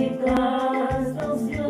Abraça-se